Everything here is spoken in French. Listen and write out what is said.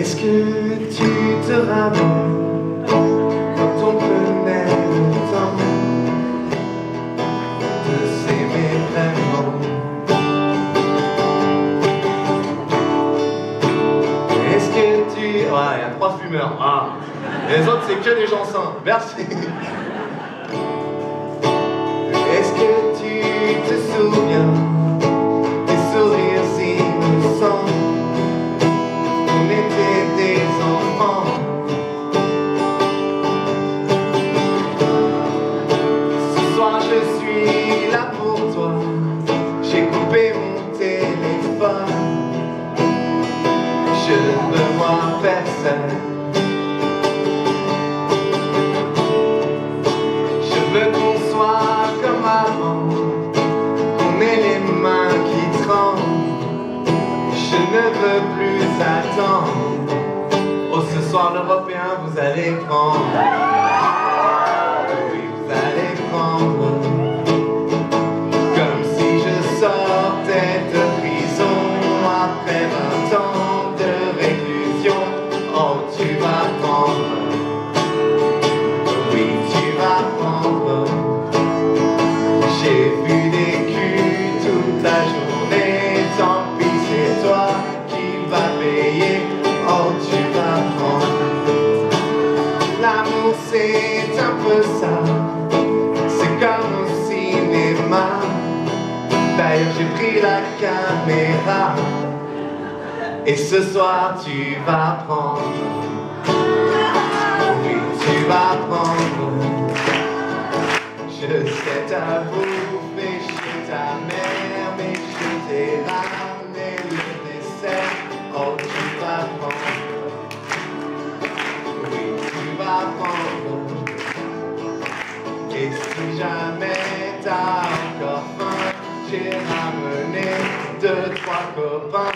Est-ce que tu te rappelles quand on prenait le temps de s'aimer vraiment? Est-ce que tu... Ouais, il y a trois fumeurs. Ah. Les autres, c'est que des gens sains. Merci. Ne voir personne. Je veux qu'on soit comme avant, qu'on ait les mains qui tremblent. Je ne veux plus attendre. Oh, ce soir, l'Européen, vous allez prendre. J'ai vu des culs toute la journée. Tant pis, c'est toi qui vas payer. Oh, tu vas prendre. L'amour, c'est un peu ça. C'est comme au cinéma. D'ailleurs, j'ai pris la caméra. Et ce soir, tu vas prendre. Sais ta bouffer chez ta mère, mais je t'ai ramené le dessert. Oh, tu vas prendre. Oui, tu vas prendre. Et si jamais t'as encore faim, j'ai ramené deux, trois copains.